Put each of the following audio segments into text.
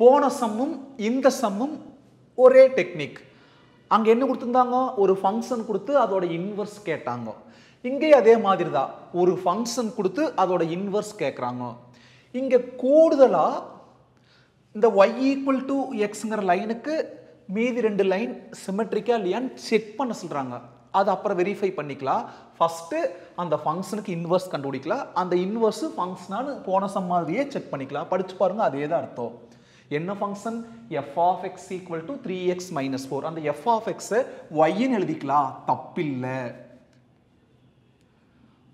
போன சம்மும் இந்த சம்மும் ஒரே டெக்னிக். அங்கே என்ன கொடுத்துருந்தாங்க? ஒரு ஃபங்க்ஷன் கொடுத்து அதோட இன்வர்ஸ் கேட்டாங்க. இங்கேயும் அதே மாதிரி தான் ஒரு ஃபங்க்ஷன் கொடுத்து அதோட இன்வர்ஸ் கேட்குறாங்க இங்கே கூடுதலாக இந்த ஒய் ஈக்குவல் டு எக்ஸுங்கிற லைனுக்கு மீதி ரெண்டு லைன் சிமெட்ரிக்கா இல்லையான்னு செக் பண்ண சொல்கிறாங்க அது அப்புறம் வெரிஃபை பண்ணிக்கலாம். ஃபஸ்ட்டு அந்த ஃபங்க்ஷனுக்கு இன்வர்ஸ் கண்டுபிடிக்கலாம். அந்த இன்வர்ஸு ஃபங்க்ஷனாலும் போன சம் மாதிரியே செக் பண்ணிக்கலாம். படித்து பாருங்கள் அதே தான் அர்த்தம். என்ன function f of x equal to three x minus four அந்த எஃப் ஆஃப் எக்ஸை ஒய்ன்னு எழுதிக்கலாம் தப்பில்லை.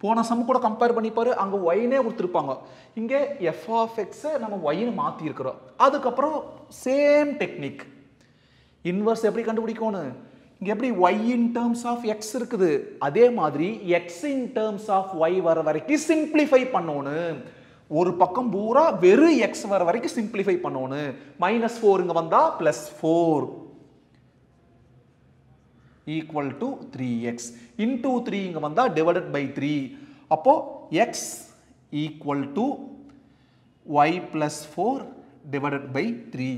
போன சம் கூட கம்பேர் பண்ணிப்பாரு அங்கே ஒய்னே கொடுத்துருப்பாங்க. இங்கே எஃப் ஆஃப் எக்ஸை நம்ம ஒய்னு மாற்றிருக்கிறோம் அதுக்கப்புறம் சேம் டெக்னிக் இன்வர்ஸ் எப்படி கண்டுபிடிக்கணும் இங்கே எப்படி y in terms of x இருக்குது? அதே மாதிரி x in terms of y வர வரைக்கும் சிம்பிளிஃபை பண்ணணும் ஒரு பக்கம் பூரா வெறும் எக்ஸ் வர வரைக்கும் சிம்பிளிஃபை பண்ணணும். மைனஸ் ஃபோர் இங்க வந்தா plus four equal to three x into three இங்கே வந்தால் டிவைடட் பை த்ரீ அப்போ x equal to y plus four divided by three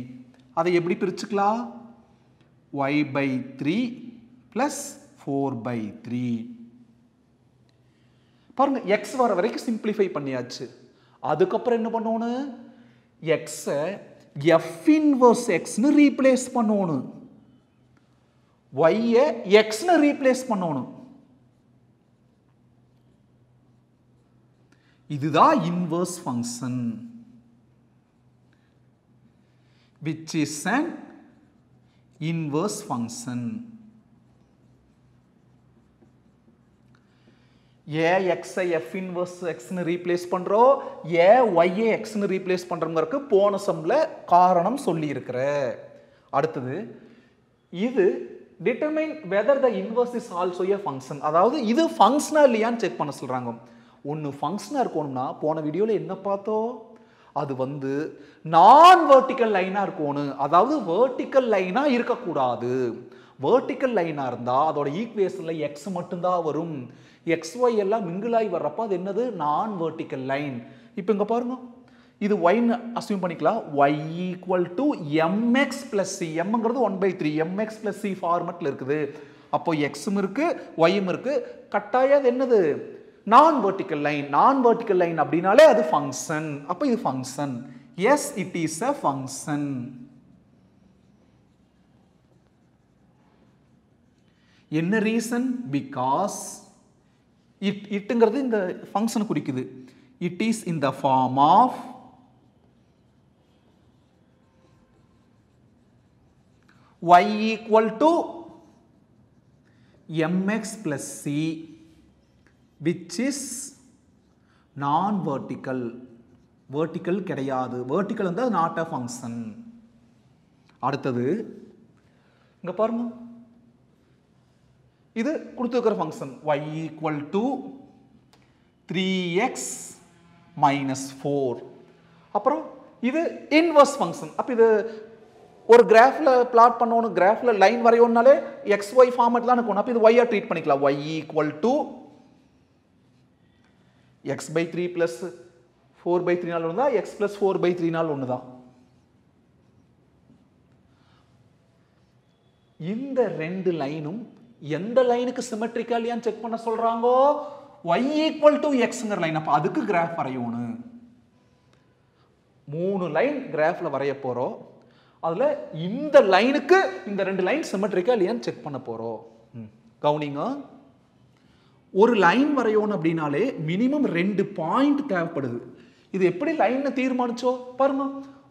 அதை எப்படி பிரிச்சுக்கலாம்? Y by three plus four by three பாருங்க எக்ஸ் வர வரைக்கும் சிம்பிளிஃபை பண்ணியாச்சு. அதுக்கப்புறம் என்ன பண்ணணும்? எக்ஸை எஃப் இன்வர்ஸ் எக்ஸ்னு ரீப்ளேஸ் பண்ணணும். ஒய்யை எக்ஸ்னு ரீப்ளேஸ் பண்ணணும். இதுதான் inverse function which is an inverse function a எக்ஸை எஃப் இன்வர்ஸ் எக்ஸ்னு ரீப்ளேஸ் பண்ணுறோம் ஏ ஒய்யை எக்ஸ்னு ரீப்ளேஸ் பண்றோங்கிறதுக்கு போன சம்மில் காரணம் சொல்லியிருக்கிற. அடுத்தது இது determine whether the inverse is also a function அதாவது இது ஃபங்க்ஷனாக இல்லையான்னு செக் பண்ண சொல்கிறாங்க ஒன்று ஃபங்க்ஷனாக இருக்கணும்னா போன வீடியோவில் என்ன பார்த்தோம்? அது வந்து நான் வெர்டிக்கல் லைனாக இருக்கணும். அதாவது வெர்டிக்கல் லைனாக இருக்கக்கூடாது. வேர்டிக்கல் லைனாக இருந்தால் அதோட ஈக்குவேஷனில் எக்ஸ் மட்டும்தான் வரும். எக்ஸ் ஒய் எல்லாம் மிங்கிளாகி வர்றப்போ அது என்னது? நான் வேர்டிக்கல் லைன் இப்போ இங்கே பாருங்கள் இது ஒய்னு அசியூம் பண்ணிக்கலாம். Y equal to m x plus c எம்ங்கிறது one by three m x plus c ஃபார்மெட்டில் இருக்குது. அப்போ எக்ஸும் இருக்குது ஒய்யும் இருக்குது கட்டாயம் அது என்னது? நான் வேர்டிக்கல் லைன் நான் வேர்டிக்கல் லைன் அப்படின்னாலே அது ஃபங்க்ஷன் அப்போ இது function yes it is a function என்ன ரீசன் பிகாஸ் இட் இட்டுங்கிறது இந்த ஃபங்க்ஷன் குறிக்குது. It is in the form of y equal to mx plus c which is நான் vertical vertical கிடையாது. Vertical வந்து not a function. அடுத்தது இங்க பாருங்க. இது கொடுத்துருக்கிற function y equal to 3x minus 4 அப்புறம் இது இன்வர்ஸ் ஃபங்க்ஷன் அப்போ இது ஒரு கிராஃபில் பிளாட் பண்ணணும் கிராஃபில் லைன் வரையணும்னாலே எக்ஸ் ஒய் ஃபார்மெட்லாம் இருக்கணும். அப்போ இது ஒய்யா ட்ரீட் பண்ணிக்கலாம். Y equal to x by three plus four by three நாள் ஒன்று தான் x plus four by three நாள் ஒன்று தான் இந்த ரெண்டு லைனும் எந்த லைனுக்கு சிமெட்ரிக்கா இல்லையான்னு செக் பண்ண சொல்றாங்கோ? ஒய் ஈக்குவல் டு எக்ஸ்ங்கிற லைன் அப்போ அதுக்கு கிராஃப் வரையணும் மூணு லைன் கிராஃபில் வரைய போகிறோம் அதில் இந்த லைனுக்கு இந்த ரெண்டு லைன் சிமெட்ரிக்கா இல்லையான்னு செக் பண்ண போகிறோம் ம், ஒரு லைன் வரையணும் அப்படின்னாலே மினிமம் ரெண்டு பாயிண்ட் தேவைப்படுது. இது எப்படி லைனை தீர்மானிச்சோ? பாருங்க.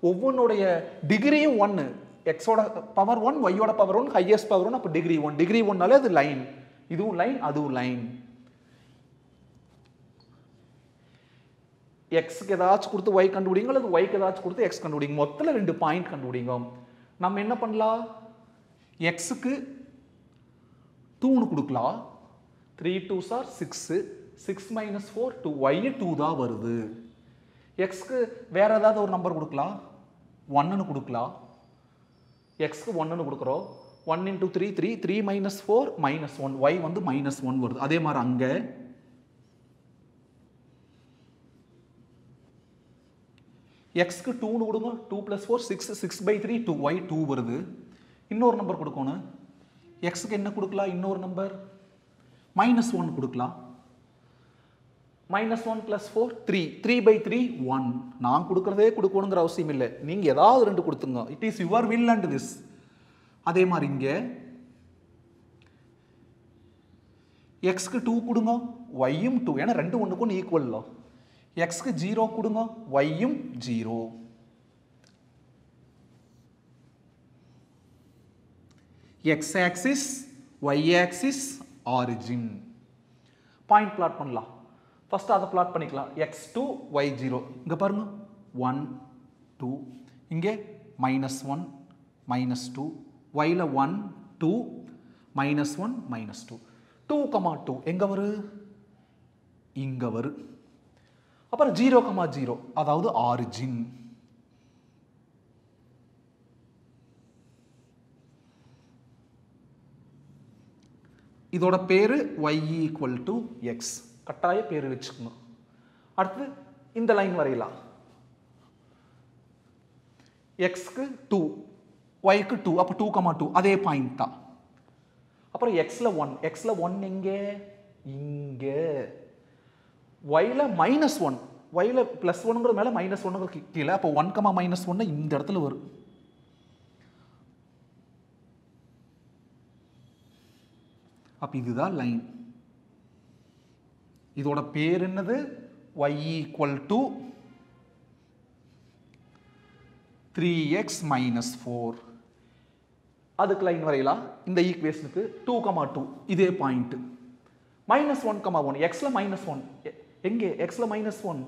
ஒவ்வொன்றுடைய டிகிரியும் ஒன்று எக்ஸோட பவர் ஒன் ஒய்யோட power one highest power one அப்போ டிகிரி ஒன் டிகிரி ஒன்னாலே அது லைன் இதுவும் லைன் அதுவும் லைன் எக்ஸுக்கு ஏதாச்சும் கொடுத்து ஒய் கண்டுபிடிங்க அல்லது ஒய்க்கு ஏதாச்சும் கொடுத்து எக்ஸ் கண்டுபிடிங்க. மொத்தத்தில் ரெண்டு பாயிண்ட் கண்டுபிடிங்க. நம்ம என்ன பண்ணலாம்? எக்ஸுக்கு டூன்னு கொடுக்கலாம். Three two sir six six minus four two y two தான் வருது. எக்ஸ்க்கு வேறு ஏதாவது ஒரு நம்பர் கொடுக்கலாம்? ஒன்னுன்னு கொடுக்கலாம். எக்ஸ்க்கு ஒன்றுன்னு கொடுக்குறோம். One into three three three minus four minus one y வந்து மைனஸ் ஒன் வருது. அதே மாதிரி அங்கே. எக்ஸ்க்கு டூன்னு கொடுங்க. Two plus four six six by three two y two வருது. இன்னொரு நம்பர் கொடுக்கணும். எக்ஸுக்கு என்ன கொடுக்கலாம்? இன்னொரு நம்பர் மைனஸ் ஒன் கொடுக்கலாம். Minus one plus four three three by three one நான் கொடுக்குறதே கொடுக்கணுங்கிற அவசியம் இல்லை. நீங்கள் ஏதாவது ரெண்டு கொடுத்துங்க it is your will and this அதே மாதிரி இங்கே. எக்ஸ்க்கு டூ கொடுங்க ஒய்யும் டூ ஏன்னா ரெண்டு ஒன்றுக்கும் ஈக்குவல்ல எக்ஸ்க்கு ஜீரோ கொடுங்க ஒய்யும் zero x axis y axis origin point plot பண்ணலாம். ஃபஸ்ட்டு அதை பிளாட் பண்ணிக்கலாம். எக்ஸ் டூ ஒய் ஜீரோ இங்கே பாருங்க. ஒன் டூ இங்கே minus one minus two while one two minus one minus two two comma two எங்கே வரு? இங்கே வரு. அப்புறம் ஜீரோ கமா ஜீரோ அதாவது ஆரிஜின் இதோட பேர் ஒய் ஈக்குவல் டு எக்ஸ் கட்டாய பேர் வச்சுக்கணும். அடுத்து இந்த லைன் வரையலாம். எக்ஸ்க்கு டூ ஒய்க்கு டூ அப்போ டூ கமா டூ அதே பாயிண்ட் தான். அப்புறம் எக்ஸில் ஒன் எக்ஸில் ஒன் எங்கே? இங்கே. ஒயில் மைனஸ் ஒன் ஒயில் ப்ளஸ் ஒன்னுங்கிற மேலே மைனஸ் ஒன்னுங்கிற கீழே அப்போ ஒன் கமா மைனஸ் ஒன்று இந்த இடத்துல வரும். அப்போ இதுதான் லைன் இதோட பேர் என்னது? Y equal to three X minus four அதுக்கு லைன் வரையலாம் இந்த ஈக்குவேஷனுக்கு டூ கமா டூ இதே point minus one comma one எக்ஸில் மைனஸ் ஒன் எங்கே? எக்ஸில் மைனஸ் ஒன்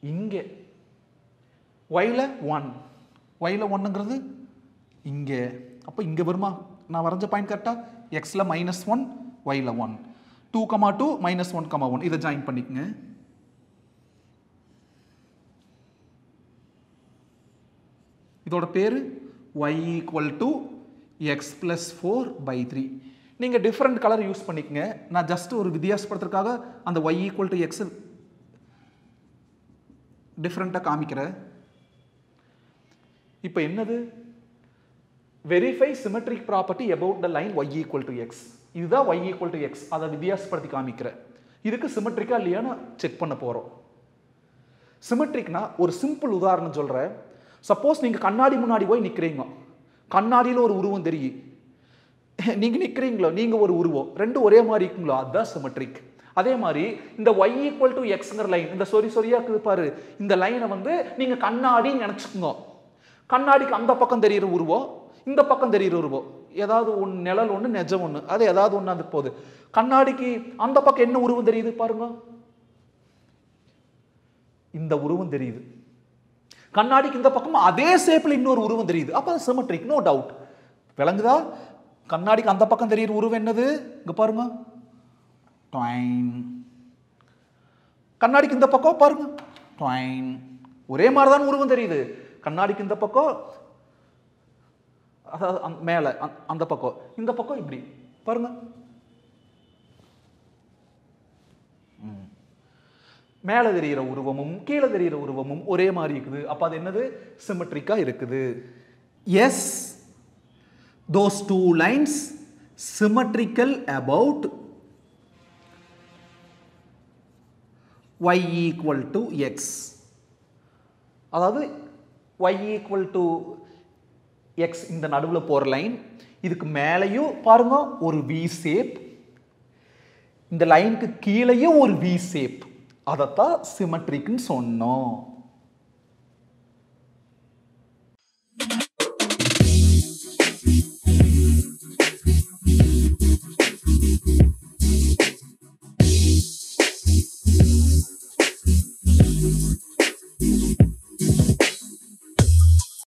இங்கே. ஒயில் ஒன் ஒயில் ஒன்னுங்கிறது இங்கே. அப்போ இங்கே வருமா? நான் வரைஞ்ச பாயிண்ட் கரெக்டாக எக்ஸில் minus one while one two comma two minus one comma one இதை ஜாயின் பண்ணிக்கங்க. இதோட பேர் y equal to x plus four by three நீங்கள் டிஃப்ரெண்ட் கலர் யூஸ் பண்ணிக்கங்க. நான் ஜஸ்ட் ஒரு வித்தியாசப்படுத்துறதுக்காக அந்த ஒய் ஈக்குவல் டு எக்ஸ் டிஃப்ரெண்ட்டாக காமிக்கிறேன். இப்போ என்னது? Verify symmetric property about the line y equal to x இதுதான் ஒய் ஈக்குவல் டு எக்ஸ் அதை வித்தியாசப்படுத்தி காமிக்கிறேன். இதுக்கு சிமெட்ரிக்கா இல்லையான்னு செக் பண்ண போகிறோம் சிமெட்ரிக்னா ஒரு சிம்பிள் உதாரணம் சொல்கிறேன் சப்போஸ் நீங்கள் கண்ணாடி முன்னாடி போய் நிற்கிறீங்க கண்ணாடியில் ஒரு உருவம் தெரியும். நீங்கள் நிற்கிறீங்களோ நீங்கள் ஒரு உருவம். ரெண்டும் ஒரே மாதிரி இருக்குங்களோ அதுதான் சிமெட்ரிக் அதே மாதிரி இந்த ஒய் ஈக்குவல் டு எக்ஸ்ங்கிற லைன் இந்த சொரி சொரியா இருக்குது பாரு. இந்த லைனை வந்து நீங்கள் கண்ணாடின்னு நினச்சிக்கோங்க. கண்ணாடிக்கு அந்த பக்கம் தெரியிற உருவம் இந்த பக்கம் தெரியுற உருவம் ஏதாவது ஒன்று நிழல் ஒன்று நெஜம் ஒன்று அது ஏதாவது ஒன்று அந்த போகுது. கண்ணாடிக்கு அந்த பக்கம் என்ன உருவம் தெரியுது பாருங்க. இந்த உருவம் தெரியுது. கண்ணாடிக்கு இந்த பக்கம் அதே ஷேப்பில் இன்னொரு உருவம் தெரியுது. அப்போ அது சிமெட்ரிக் நோ டவுட் விளங்குதா? கண்ணாடிக்கு அந்த பக்கம் தெரியுற உருவம் என்னது? இங்க பாருங்க. கண்ணாடிக்கு இந்த பக்கம் பாருங்க. ஒரே மாதிரி தான் உருவம் தெரியுது. கண்ணாடிக்கு இந்த பக்கம் அதாவது அந் மேலே அந்த- அந்த பக்கம். இந்த பக்கம் இப்படி. பாருங்கள் மேலே தெரிகிற உருவமும் கீழே தெரிகிற உருவமும் ஒரே மாதிரி இருக்குது. அப்போ அது என்னது? சிமெட்ரிக்காக இருக்குது. Yes those two lines symmetrical about y equal to x அதாவது y ஈக்குவல் டு எக்ஸ் இந்த நடுவில் போகிற லைன் இதுக்கு மேலேயும் பாருங்க ஒரு வி ஷேப் இந்த லைனுக்கு கீழேயும் ஒரு வி ஷேப் அதைத்தான் சிமெட்ரிக்குன்னு சொன்னோம்.